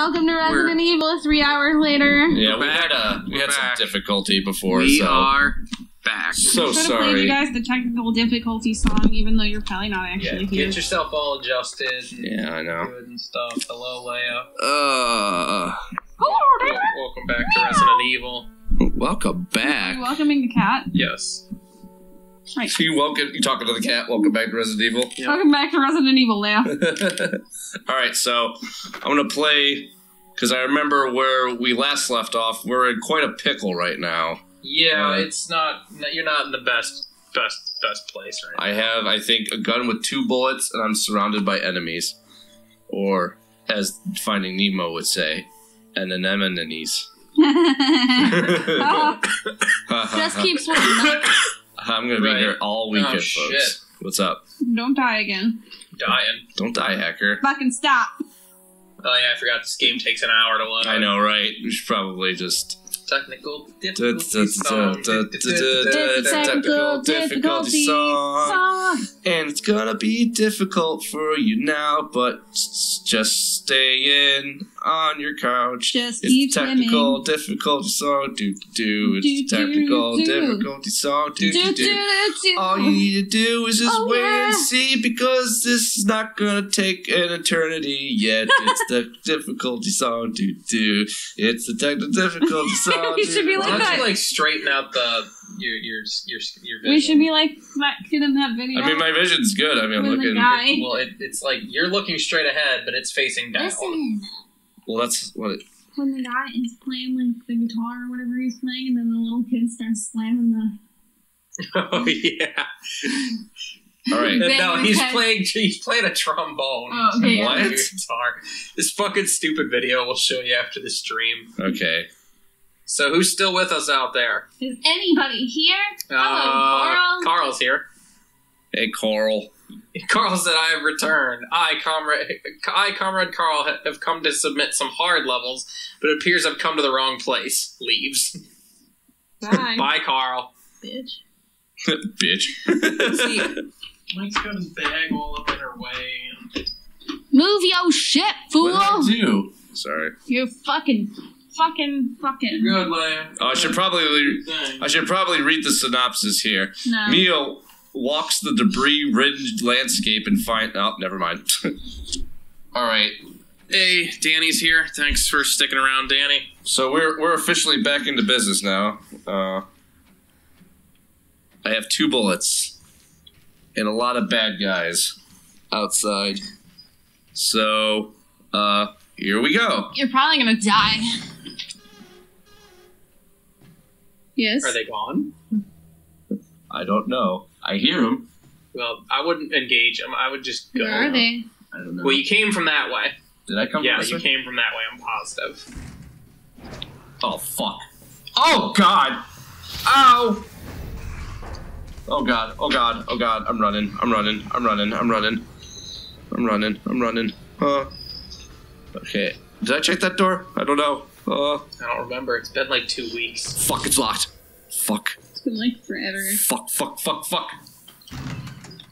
Welcome to Resident Evil. Three hours later. Yeah, we had a we We're had some difficulty before, We so are back. so Should have played sorry. you guys the technical difficulty song, even though you're probably not Yeah, actually here. get yourself all adjusted Yeah, I know. good and stuff. Hello, Leia. Uh, Hello Wel- welcome back to Resident Evil. welcome Are you back. welcoming the cat? Yes. Right. You welcome. You talking to the cat? Welcome back to Resident Evil. Yep. Welcome back to Resident Evil, Leia. All right, so I'm gonna play because I remember where we last left off. We're in quite a pickle right now. Yeah, Right. it's not. You're not in the best, best, best place right I have, I think, a gun with two bullets, and I'm surrounded by enemies, or as Finding Nemo would say, an anemones. Oh, just keep swimming. I'm gonna be Right. here all weekend, Oh, folks. shit. What's up? Don't die again. Dying. Don't die, hacker. Fucking stop. Oh yeah, I forgot this game takes an hour to load. I know, right? We should probably just Technical Technical difficulty song. Technical difficulty song. song. And it's gonna be difficult for you now, but just stay in on your couch. Just It's keep technical swimming. difficulty song. Do do. It's Do, technical do, do. difficulty song. Do Do, do do, do. do, All you need to do is just Oh, wait yeah. and see because this is not gonna take an eternity yet. It's the difficulty song. Do do. It's the technical difficulty song. You should be Why like don't that. you like straighten out the uh, your your your your vision? We should be like that kid in that video. I mean, my vision's good. I mean, I'm looking. guy- Well, it, it's like you're looking straight ahead, but it's facing down. Listen, Well, that's what. It, when the guy is playing like the guitar or whatever he's playing, and then the little kid starts slamming the. oh yeah. all right. Bang no, he's head. playing. He's playing a trombone. Oh, okay. What? On guitar. This fucking stupid video we'll show you after the stream. Okay. So who's still with us out there? Is anybody here? Uh, Carl. Carl's here. Hey, Carl. Carl said, "I have returned. I, comrade, I, comrade Carl, have come to submit some hard levels, but it appears I've come to the wrong place. Leaves. Bye, Bye, Carl. bitch. Bitch. See, Mike's got his bag all up in her way. Move your shit, fool! What did I do? Sorry. You fucking, fucking, fucking. Good, Leia. Oh, I should probably. I should probably read the synopsis here. No. Neo walks the debris-ridden landscape and find. Oh, never mind. All right. Hey, Danny's here. Thanks for sticking around, Danny. So we're we're officially back into business now. Uh, I have two bullets and a lot of bad guys outside. So, uh, here we go. You're probably gonna die. Yes. Are they gone? I don't know. I hear them. Well, I wouldn't engage them. I would just go. Where are they? I don't know. Well, you came from that way. Did I come? Yeah, from you way? came from that way. I'm positive. Oh fuck! Oh god! Ow! Oh god! Oh god! Oh god! I'm running! I'm running! I'm running! I'm running! I'm running! I'm running! Huh? Okay. Did I check that door? I don't know. Uh, I don't remember. It's been like two weeks. fuck! It's locked. Fuck! It's been like forever. Fuck! Fuck! Fuck! Fuck!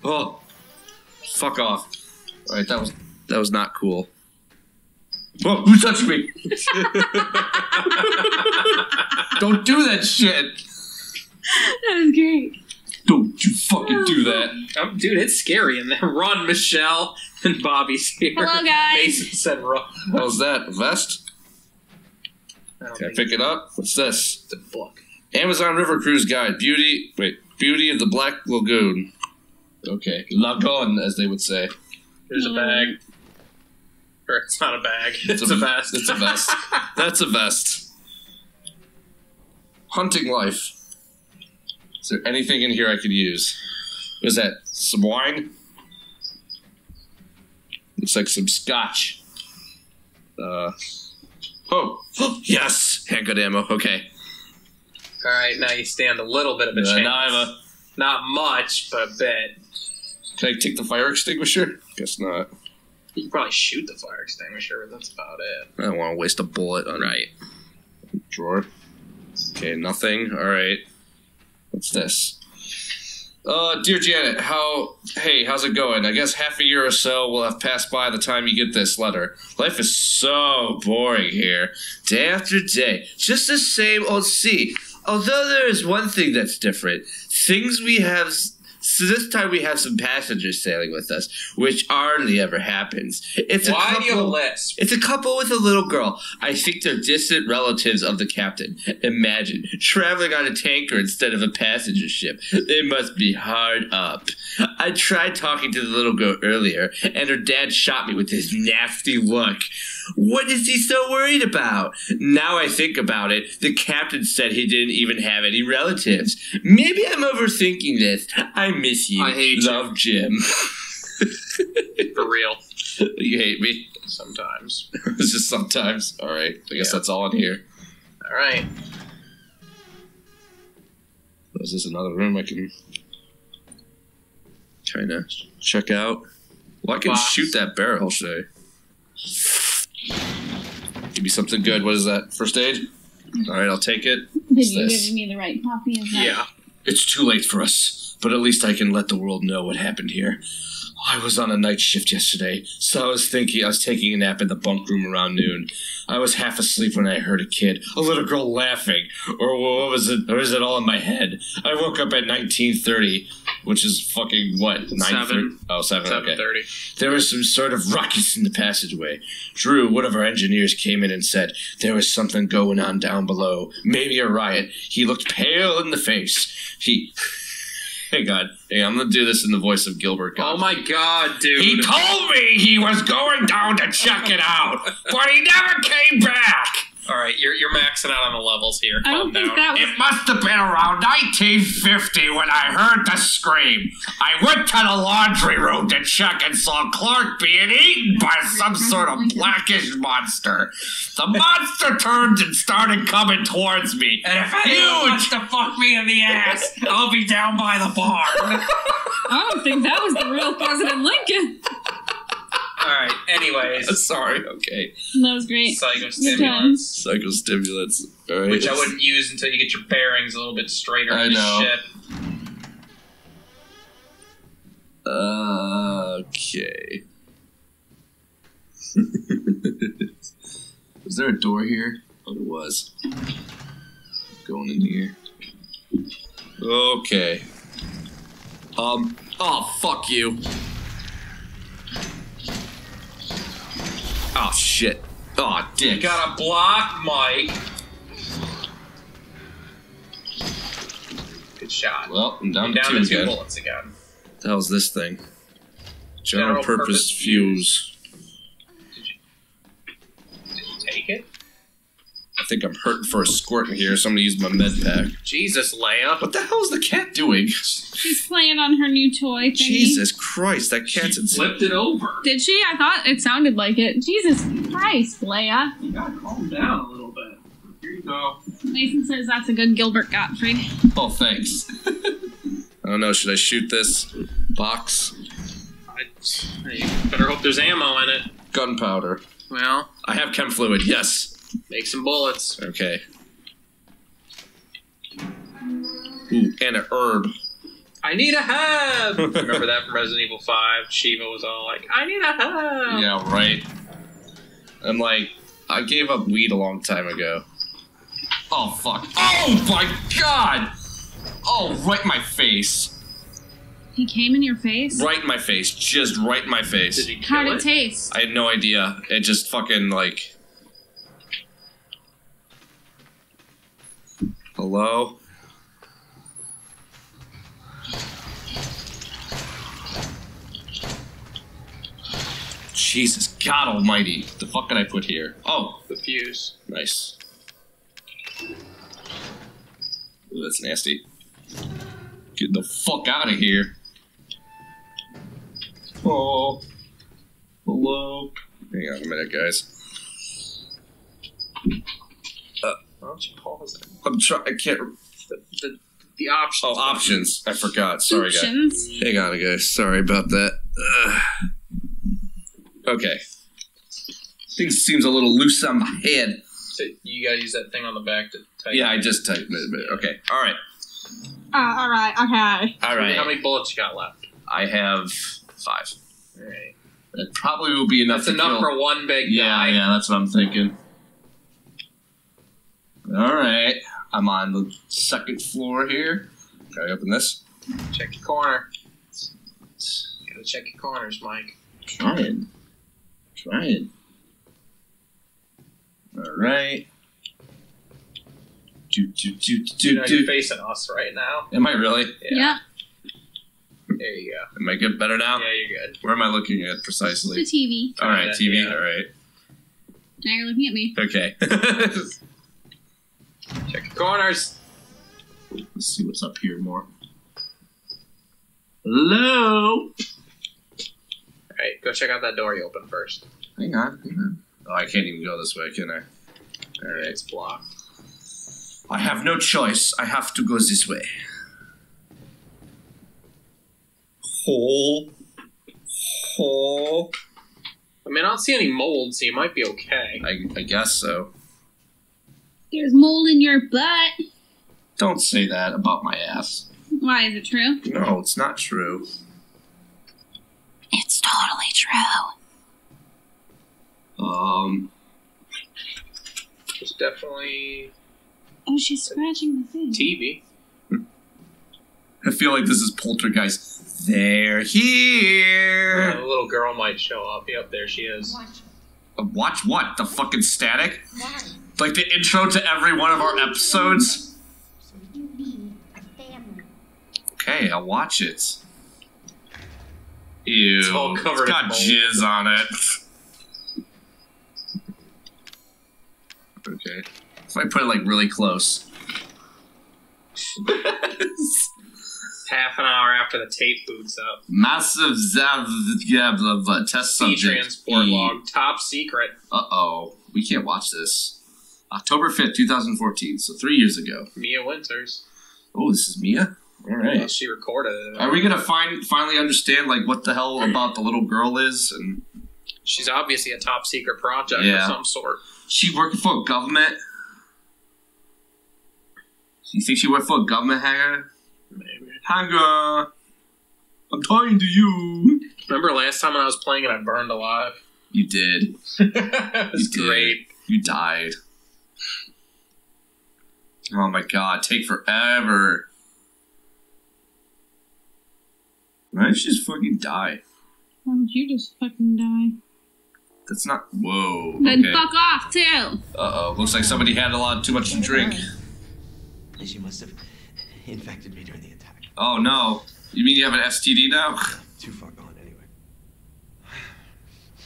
Oh! Fuck off! All right, that was that was not cool. Whoa! Who touched me? don't do that shit! That is great. Don't you fucking do that. Um, dude, it's scary in there. Run, Michelle and Bobby's here. Hello, guys. Mason said run. How's that? A vest? I Can I pick it up? What's this? it's a book. Amazon River Cruise Guide. Beauty. Wait. Beauty of the Black Lagoon. Okay. Lagoon, as they would say. There's a Mm. bag. Or it's not a bag. It's, a, vest. It's a vest. That's a vest. Hunting life. Is there anything in here I could use? What is that? Some wine? Looks like some scotch. Uh. Oh, yes! Handgun ammo. Okay. All right, now you stand a little bit of a Uh, chance. now I have a. Not much, but a bit. Can I take the fire extinguisher? Guess not. You can probably shoot the fire extinguisher, but that's about it. I don't want to waste a bullet on right drawer. Okay, nothing. All right. What's this? Uh, dear Janet, how? Hey, how's it going? I guess half a year or so will have passed by the time you get this letter. Life is so boring here, day after day, just the same old sea. Although there is one thing that's different. Things we have. So this time we have some passengers sailing with us, which hardly ever happens. It's a Why couple. do you lisp? It's a couple with a little girl. I think they're distant relatives of the captain. Imagine traveling on a tanker instead of a passenger ship. They must be hard up. I tried talking to the little girl earlier, and her dad shot me with his nasty look. What is he so worried about? Now I think about it, the captain said he didn't even have any relatives. Maybe I'm overthinking this. I miss you. I hate you. Love Jim. For real. you hate me. Sometimes. It's just sometimes. All right. I guess Yeah. that's all in here. All right. Is this another room I can kind of check out? Well, I can Box. shoot that barrel, should I? Give me something good. What is that? First aid? All right, I'll take it. Did What's you this? give me the right copy of that? Yeah. It's too late for us, but at least I can let the world know what happened here. I was on a night shift yesterday, so I was thinking I was taking a nap in the bunk room around noon. I was half asleep when I heard a kid, a little girl laughing, or what was it? Or is it all in my head? I woke up at 1930, which is fucking what? 9:30? Seven. Oh, seven. Seven Okay. thirty. There was some sort of ruckus in the passageway. Drew, one of our engineers, came in and said there was something going on down below. Maybe a riot. He looked pale in the face. He. Hang on. Hey, I'm gonna do this in the voice of Gilbert. Oh my god, dude. He told me he was going down to check it out, but he never came back. All right, you're you're maxing out on the levels here. I Calm don't think down. that was. It must have been around 1950 when I heard the scream. I went to the laundry room to check and saw Clark being eaten by some sort of blackish monster. The monster turned and started coming towards me. And if anyone wants to fuck me in the ass, I'll be down by the bar. I don't think that was the real President Lincoln. All right. Anyways, Sorry, okay. That was great. psychostimulants, Psychostimulants. All right. which I wouldn't use until you get your bearings a little bit straighter I in the know. ship. Okay. was there a door here? Oh, there was. Going in here. Okay. Um. Oh, fuck you. Oh, shit. Oh, You dick. got a block, Mike. Good shot. Well, I'm down, You're down to to two two again. bullets again. What the hell's this thing? General, General purpose, purpose fuse. Did you take it? I think I'm hurting for a squirt in here, so I'm gonna use my med pack. Jesus, Leia. What the hell is the cat doing? She's playing on her new toy thingy. Jesus Christ, that cat's insane. Flipped it over. Did she? I thought it sounded like it. Jesus Christ, Leia. You gotta calm down a little bit. Here you go. Mason says that's a good Gilbert Gottfried. Oh, thanks. I don't know, should I shoot this box? I, you better hope there's ammo in it. Gunpowder. Well, I have chem fluid, yes. Make some bullets. Okay. Ooh, and a herb. I need a herb. Remember that from Resident Evil Five? Sheva was all like, "I need a herb." Yeah, right. I'm like, I gave up weed a long time ago. Oh, fuck. Oh, my God! Oh, right in my face. He came in your face? Right in my face. Just right in my face. Did you How'd it it? taste? I had no idea. It just fucking like. Hello? Jesus, God Almighty! The fuck did I put here? Oh, The fuse. nice. Ooh, that's nasty. Get the fuck out of here. Oh. Hello. Hang on a minute, guys. Why don't you pause it? I'm trying. I can't. The, the, the options. Oh, options. I forgot. Sorry, guys. Options. Hang on, guys. Sorry about that. Ugh. Okay. Things seems a little loose on my head. So you gotta use that thing on the back to tighten. Yeah, I just typed it. But okay. All right. Uh, all right. Okay. All How right. many bullets you got left? I have five. Alright. That probably will be enough That's to enough kill. for one big Yeah, guy. yeah, that's what I'm thinking. All right, I'm on the second floor here. Can I open this? Check your corner. Gotta check your corners, Mike. Trying. Trying. All right. Do, do, do, You do, know, you're do. facing us right now. Am I really? Yeah. There you go. Am I good? Better now? Yeah, you're good. Where am I looking at precisely? The? TV. All right, TV. Yeah. All right. Now you're looking at me. Okay. Check the corners. Let's see what's up here more. Hello. Alright, go check out that door you opened first. Hang on, hang on. Oh, I can't even go this way, can I? Alright, it's blocked. I have no choice. I have to go this way. Hole. Hole. I mean, I don't see any mold, so you might be okay. I, I guess so. There's mold in your butt. Don't say that about my ass. Why is it true? No, it's not true. It's totally true. Um, There's definitely Oh, she's scratching the thing. TV. I feel like this is poltergeist. They're here. The little girl might show up. Yep, there she is. Watch. Uh, Watch what? The fucking static? Why? Like the intro to every one of our episodes? So we can be a family. Okay, I'll watch it. Ew. It's all covered got in mold. jizz on it. Okay. If I put it like really close. Half an hour after the tape boots up. Massive zav yeah, blah, blah, test subject. transport log. Top secret. Uh oh. We can't watch this. October 5th, 2014, so three years ago. Mia Winters. Oh, this is Mia? Alright. She recorded it. Are we gonna find finally understand like what the hell about the little girl is and She's obviously a top secret project Yeah. of some sort. she working for a government? You think she worked for a government hanger? Maybe. Hanger, I'm talking to you. Remember last time when I was playing it, I burned alive. You did. it was You did. great. You died. Oh my god, take forever. Why did she just fucking die? Why would you just fucking die? That's not. Whoa. Then Okay. fuck off too. Uh oh. Looks like somebody had a lot too much to drink. She must have infected me during the attack. Oh no. You mean you have an STD now? Too far gone, anyway.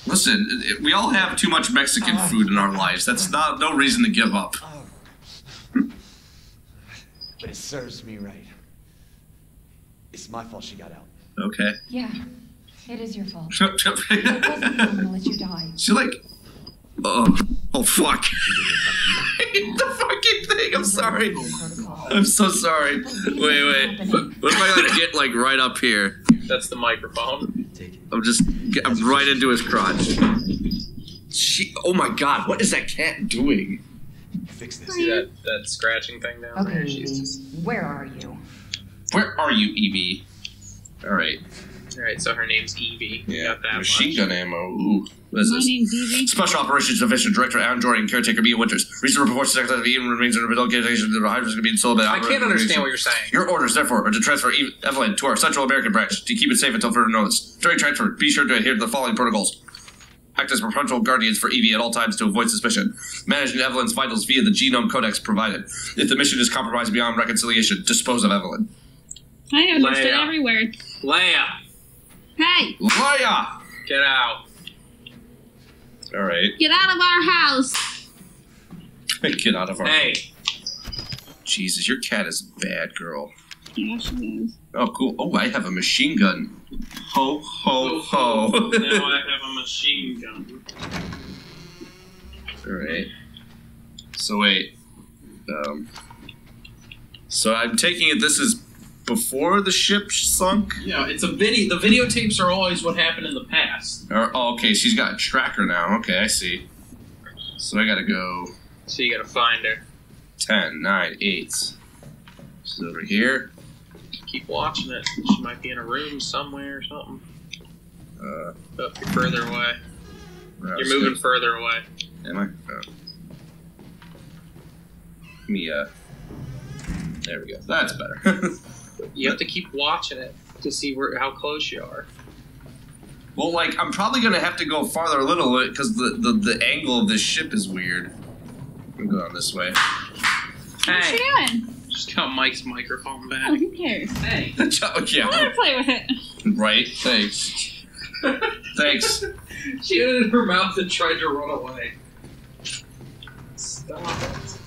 Listen, we all have too much Mexican food in our lives. That's not no reason to give up. But it serves me right. It's my fault she got out. Okay. Yeah, it is your fault. she It wasn't going to let you die. She like. Oh. Oh fuck. She didn't attack you. the fucking thing. I'm sorry. I'm so sorry. Wait, wait. What if I like get like right up here? That's the microphone. I'm just. I'm right into his crotch. She. Oh my god. What is that cat doing? Fix this. See that, that scratching thing down there? Okay, She's just. Where are you? Where are you, Evie? All right. Alright, so her name's Evie. Yeah, got that Machine much. gun ammo. Ooh. What is My this? name's Evie. Special Operations Division Director Alan Jordan, Caretaker Mia Winters. Recent reports says that Ian remains under rehabilitation. The hydras going to be installed. I can't understand what you're saying. Your orders, therefore, are to transfer Eve- Evelyn to our Central American branch to keep it safe until further notice. During transfer, be sure to adhere to the following protocols. Act as perpetual guardians for Evie at all times to avoid suspicion. Managing Evelyn's vitals via the genome codex provided. If the mission is compromised beyond reconciliation, dispose of Evelyn. I understood Leia. every word. Leia, Hey, Leia! get out. All right. get out of our house. Get out of our. Hey, Jesus, your cat is a bad girl. Yeah, she is. Oh, cool. Oh, I have a machine gun. Ho, ho, ho. now I have a machine gun. Alright. So, wait. Um. So, I'm taking it this is before the ship sunk? Yeah, it's a video. The videotapes are always what happened in the past. Or, oh, okay, she's got a tracker now. Okay, I see. So, I gotta go So you gotta find her. 10, 9, 8. She's over here. Keep watching it. She might be in a room somewhere or something. Uh, Oh, you're further away. where You're else moving could- further away. Am I? Oh. Let Me, uh. There we go. That's better. You have to keep watching it to see where how close you are. well, like, I'm probably gonna have to go farther a little bit because the, the, the angle of this ship is weird. I'm going this way. What's she doing? Just got Mike's microphone Oh, back. who cares? Hey. I yeah, I want to play with it. right. Thanks. Thanks. She had it in her mouth and tried to run away. Stop it.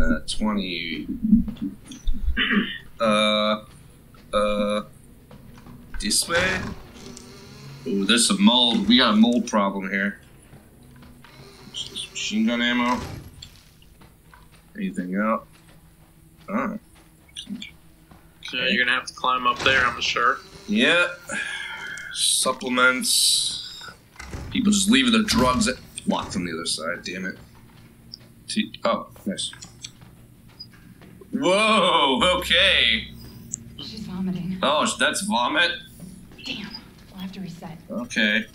Uh, 20. Uh, uh, this way? Ooh, there's some mold. We got a mold problem here. Machine gun ammo. Anything else? Oh. So you're gonna have to climb up there, I'm sure. Yeah. Supplements. People just leaving their drugs at locked from the other side, damn it. T- oh, nice. Whoa, okay. She's vomiting. Oh, that's vomit? Damn. We'll have to reset. Okay.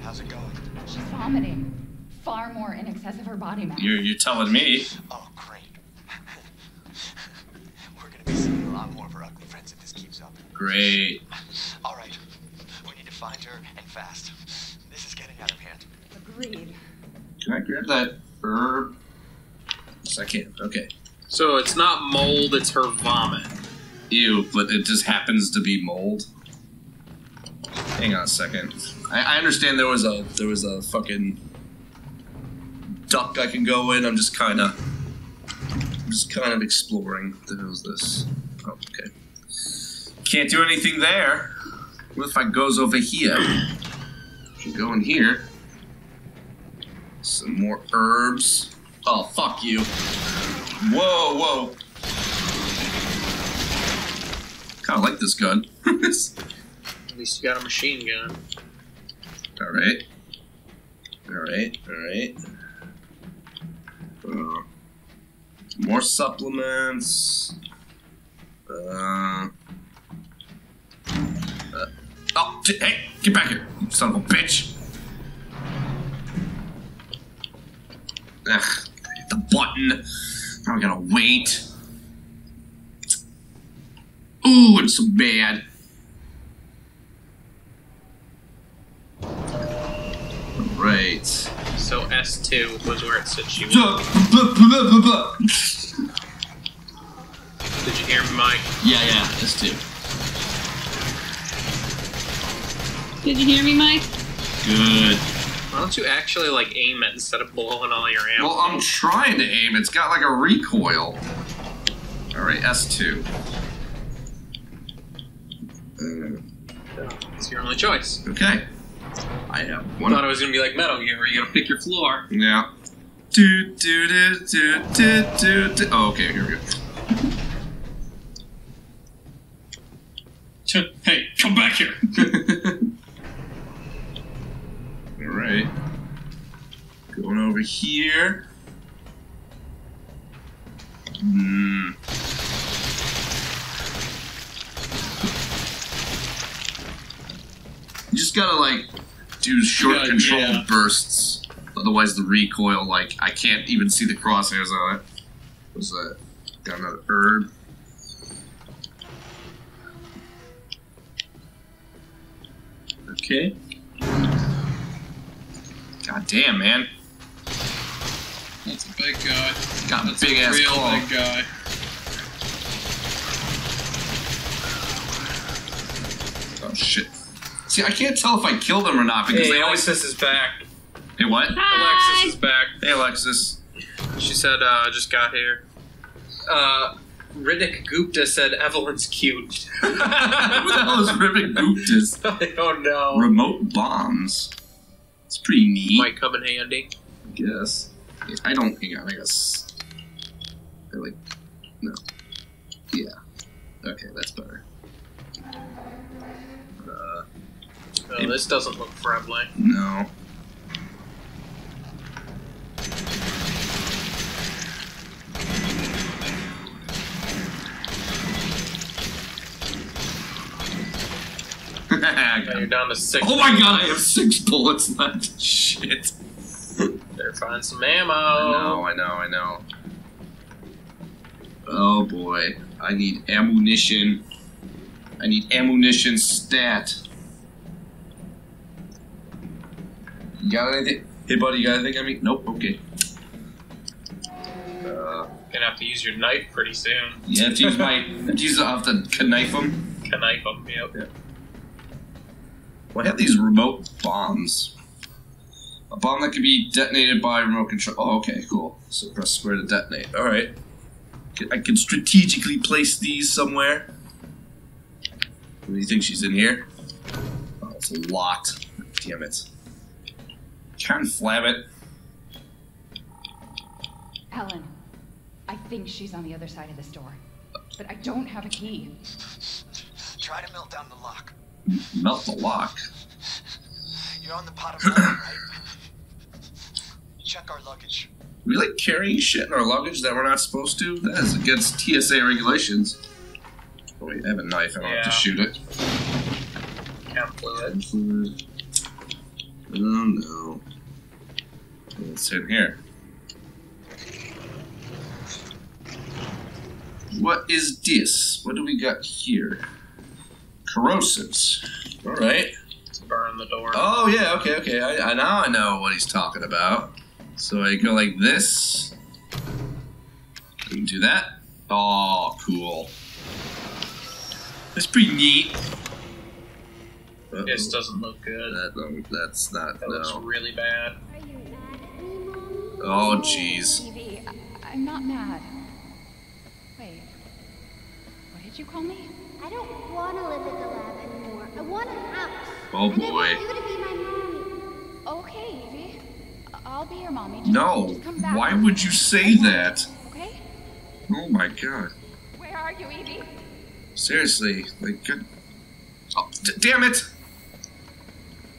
How's it going? She's vomiting. Far more in excess of her body mass. You're, you're telling me. Oh, great. We're gonna be seeing a lot more of her ugly friends if this keeps up. Great. All right. We need to find her and fast. This is getting out of hand. Agreed. Can I grab that herb? Yes, I can. Okay. So it's not mold, it's her vomit. Ew, but it just happens to be mold. Hang on a second. I, I understand there was a there was a fucking duck I can go in. I'm just kind of I'm just kind of exploring. What the hell is this? Oh, okay. Can't do anything there. What if I goes over here? Can go in here. Some more herbs. Oh, fuck you. Whoa, whoa. Kind of like this gun. At least you got a machine gun. all right. All right. All right. Uh, more supplements. Uh, uh, oh, hey, get back here, you son of a bitch! Ugh, hit the button. Now I gotta wait. Ooh, it's so bad. Right. So S2 was where it said she was. Blah, blah, blah, blah, blah. Did you hear me, Mike? Yeah, yeah, this too. Did you hear me, Mike? Good. Why don't you actually like aim it instead of blowing all your ammo? Well, I'm trying to aim. It's got like a recoil. All right, S2. Uh, It's your only choice. okay. I have one. thought it was gonna be like Metal Gear, where you gotta pick your floor. Yeah. Do do do do do do do. Oh, okay. Here we go. Hey, come back here. All right. Going over here. Hmm. You just gotta like do short Yeah, control yeah. bursts. Otherwise, the recoil, like I can't even see the crosshairs on it. What's that? Got another herb. Okay. God damn, man. That's a big guy. Got a That's big a ass real claw. big guy. Oh shit. See, I can't tell if I kill them or not because Hey, they always. Alexis is back. Hey, what? Hi. Alexis is back. Hey, Alexis. She said, uh, just got here. Uh, Riddick Gupta said Evelyn's cute. Who the hell is Rivik Gupta's? I don't know. Remote bombs. It's pretty neat. Might come in handy. I guess. I don't. Hang on. I guess. I like. No. Yeah. Okay, that's better. Uh, Oh, this doesn't look friendly. no. You're down to six. oh my god, I have six bullets left. Shit. Better find some ammo. I know, I know, I know. Oh boy, I need ammunition. I need ammunition stat. You got anything? Hey buddy, you got anything on me? Nope, okay. Uh, Gonna have to use your knife pretty soon. you have to use my, I have to use, I have to knife them. Knife them. Yep. Well, I have these remote bombs. A bomb that can be detonated by remote control. Oh, okay, cool. So press square to detonate. All right. I can strategically place these somewhere. What do you think she's in here? Oh, it's locked. Damn it. Can't flab it. Ellen, I think she's on the other side of this door. But I don't have a key. Try to melt down the lock. Melt the lock. You're on the pot of water, right? Check our luggage. We like carrying shit in our luggage that we're not supposed to? That is against TSA regulations. Oh, wait, I have a knife. I don't have to shoot it. Chem fluid. Fluid. Oh no. What's in here? What is this? What do we got here? Corrosives. Alright. To burn the door. Oh yeah, okay, okay. I, I now I know what he's talking about. So I go like this. I can do that. Oh, cool. That's pretty neat. Uh-oh. This doesn't look good. That, no, that's not That looks really bad. Oh jeez. I'm not mad. Wait. What did you call me? I don't want to live at the lab anymore. I want a house. Oh And I boy. want you to be my mommy. Okay, Evie. I- I'll be your mommy. Just, No. Just come back. Why would you say that? Okay? Oh my god. Where are you, Evie? Seriously, like good. Oh, d- damn it!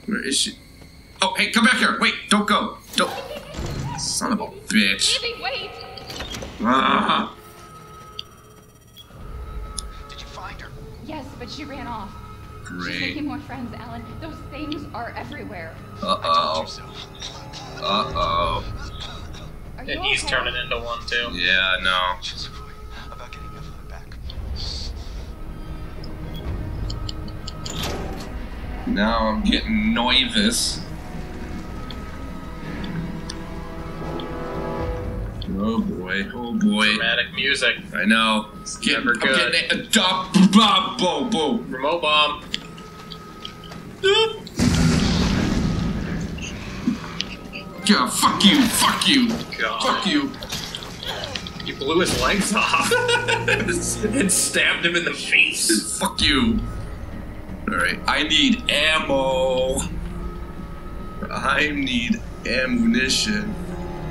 Where is she? Oh, hey, come back here! Wait, don't go! Don't. Son of a bitch! Evie, wait! Ah. But she ran off. She's making more friends, Alan. Those things are everywhere. Uh Told oh. so. Uh oh. Are And he's okay? turning into one too. Yeah, no. About getting Evelyn back. Now I'm getting nervous. Oh boy, oh boy. Dramatic music. I know. Get, never I'm good. getting it. Stop. Boom, boom, boom. Remote bomb. Yeah, fuck you, fuck you, God. fuck you. He blew his legs off and stabbed him in the face. Fuck you. Alright, I need ammo. I need ammunition.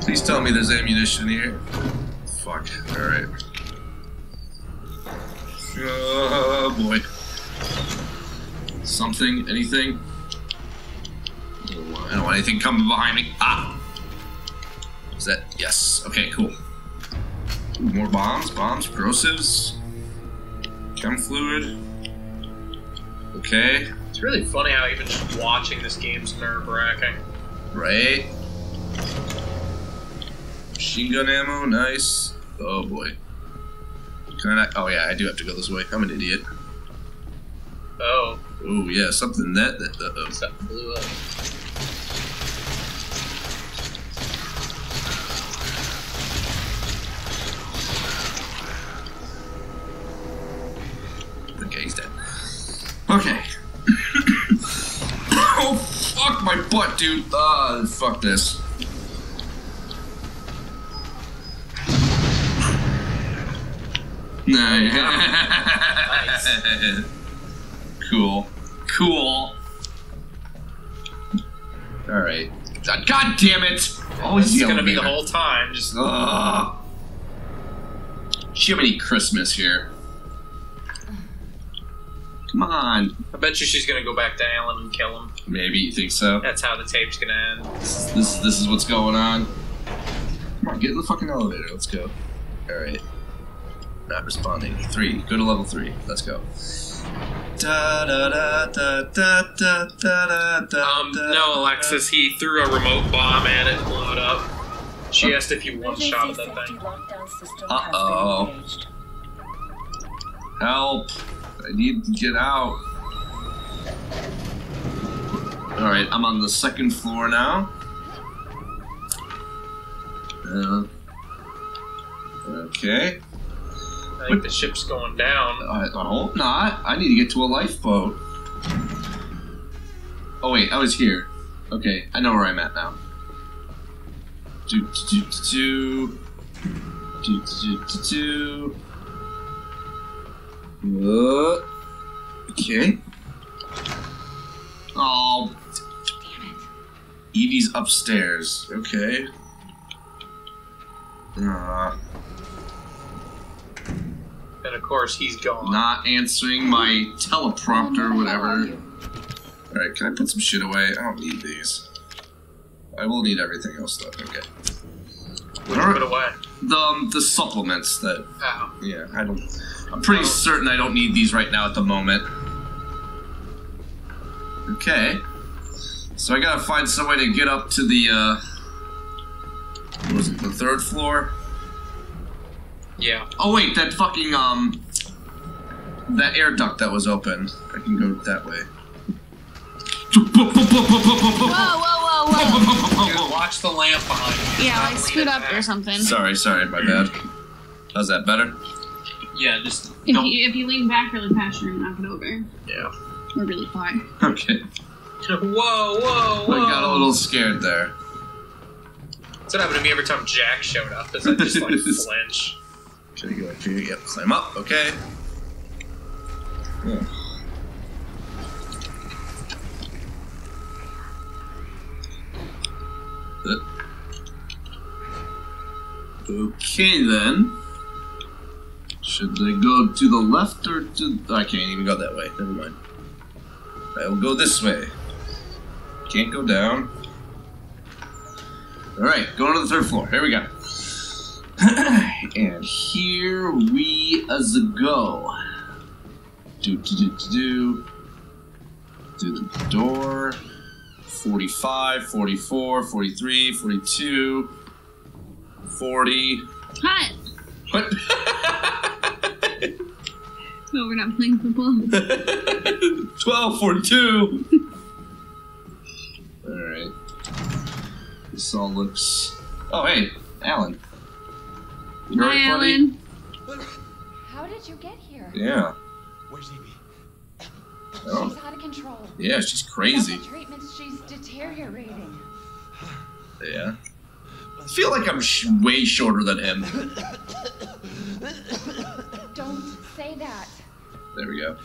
Please tell me there's ammunition here. Fuck, alright. Oh boy. Something, anything? I don't want- I don't want anything coming behind me. Ah! Is that. Yes, okay, cool. Ooh, more bombs, bombs, corrosives. Chem fluid. Okay, It's really funny how even just watching this game's nerve wracking. right. Machine gun ammo, nice. Oh boy. Can I? Oh yeah, I do have to go this way. I'm an idiot. Oh, Oh yeah, something that that. Uh, uh, that blew up. okay, he's dead. Okay. oh fuck my butt, dude. Ah, fuck this. Nice. cool. Cool. All right. God, God damn it! Oh, Always It's gonna be the whole time. Just Ugh. Jiminy Christmas here. Come on. I bet you she's gonna go back to Alan and kill him. Maybe you think so. That's how the tape's gonna end. This is this is what's going on. Come on, get in the fucking elevator. Let's go. All right. Not responding. Three. Go to level three. Let's go. Da da da. Um, no, Alexis, he threw a remote bomb at it and blew it up. She asked if you one shot at that thing. Uh-oh. Help! I need to get out. Alright, I'm on the second floor now. Uh, okay. Think the ship's going down. I, I hope not. I need to get to a lifeboat. Oh wait, I was here. Okay, I know where I'm at now. Do do do do do do do. Uh, okay. Oh. Evie's upstairs. Okay. Uh, And of course, he's gone. not answering my teleprompter, Where the hell are whatever. Alright, can I put some shit away? I don't need these. I will need everything else though. Okay. Put it away. The um, the supplements that Ow. yeah, I don't I'm pretty Oh. certain I don't need these right now at the moment. Okay. So I gotta find some way to get up to the uh what was it, the third floor? Yeah. Oh wait, that fucking um that air duct that was open. I can go that way. Whoa, whoa, whoa, whoa. Dude, watch the lamp behind you. Yeah, Not like scoot up back. or something. Sorry, sorry, my bad. How's that better? Yeah, just If don't. you, if you lean back really fast, you're gonna knock it over. Yeah. We're really far. Okay. Whoa, whoa, whoa. I got a little scared there. That's what happened to me every time Jack showed up. Is I just like flinch. Should I go up? Yep, climb up. Okay. Uh. Okay then. Should I go to the left or to? I can't even go that way. Never mind. I will go this way. Can't go down. All right, going to the third floor. Here we go. and here we as go. Do do do do do. Through the door. 45, 44, 43, 42, 40. Hot! What? No, we're not playing football. 12, 42. Alright. This all looks. Oh, hey, Alan. You Hi, alright, buddy? Alan. How did you get here? Yeah. Where's Evie? Oh, She's out of control. yeah, she's Without crazy. the treatments, she's deteriorating. Yeah. I feel like I'm sh- way shorter than him. Don't say that. There we go.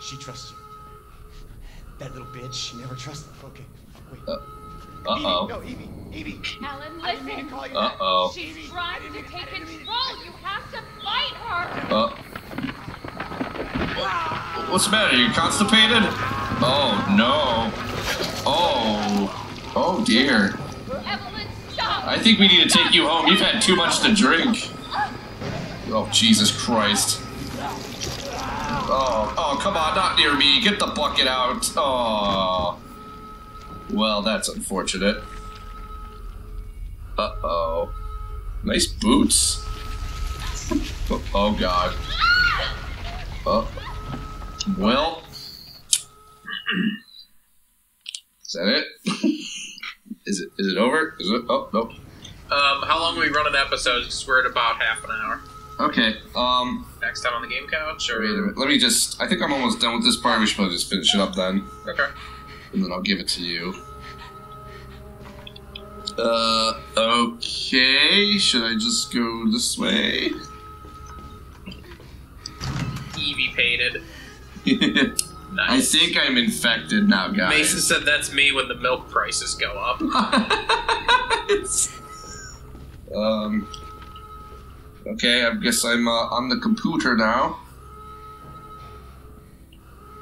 She trusts you. That little bitch, she never trusted. Okay. Wait. Uh oh. Evie, no, Evie, Evie. Alan, I didn't mean to listen. Uh oh. She's trying to take control. You have to fight her. Uh. What's the matter? You constipated? Oh no. Oh. Oh dear. Evelyn, stop. I think we need to take you home. You've had too much to drink. Oh Jesus Christ. Oh, oh, come on, not near me. Get the bucket out. Oh. Well, that's unfortunate. Nice boots. Oh, oh God. Oh. Well. Is that it? is it? Is it over? Is it? Oh nope. Um, how long are we running episodes? Because we're at about half an hour. Okay. Um. Next time on the game couch, or Wait a minute. Let me just. I think I'm almost done with this part. We should probably just finish it up then, okay. and then I'll give it to you. Uh. Okay. Should I just go this way? Evie painted. nice. I think I'm infected now, guys. Mason said that's me when the milk prices go up. um. Okay, I guess I'm uh, on the computer now.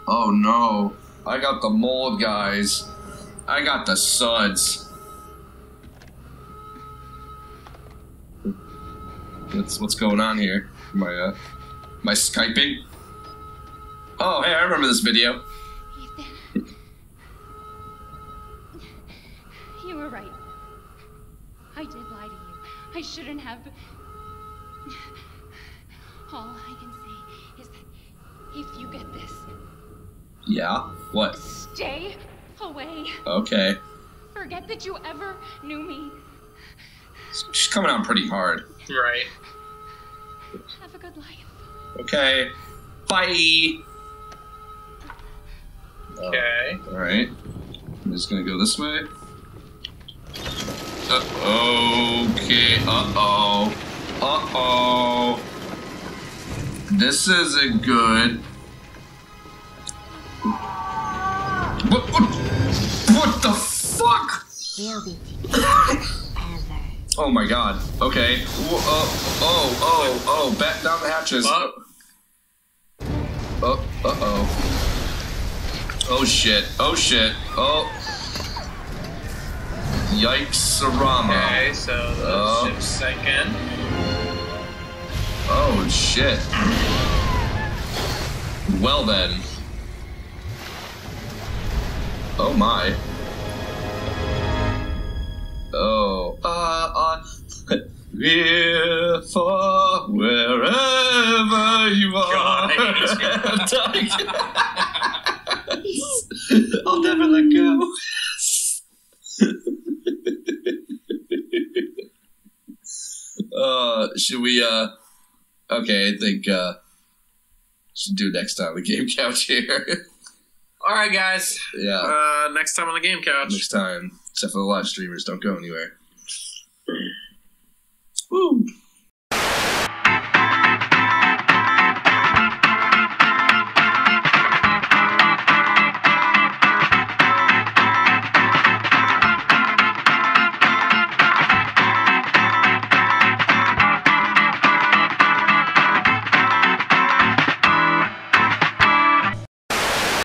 Oh no. I got the mold guys. I got the suds. What's what's going on here? My uh, I skyping? Oh, hey, I remember this video. Ethan. You were right. I did lie to you. I shouldn't have. All I can say is that if you get this, Yeah. What? stay away. Okay. Forget that you ever knew me. She's coming on pretty hard. Right. Have a good life. Okay. Bye. Okay. All right. I'm just gonna go this way. Uh, okay. Uh oh. Uh oh. This isn't good. What? What? What the fuck? We'll be together forever. Oh my god. Okay. Whoa, oh, oh, oh, oh. Back down the hatches. Well, Oh, uh oh. Oh shit. Oh shit. Oh. Yikes, Sarama. okay, so the Oh. ship's sinking. Oh shit. Well then. Oh my. Oh, uh, for wherever you are. God, I'll never let go. uh, should we, uh, okay, I think, uh, should do next time the game couch here. All right, guys. yeah, Uh, next time on the game couch. next time. Except for the live streamers, don't go anywhere. Woo!